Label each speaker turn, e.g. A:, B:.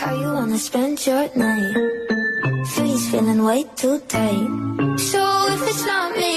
A: how you wanna spend your night. Three's feeling way too tight. So if it's not me,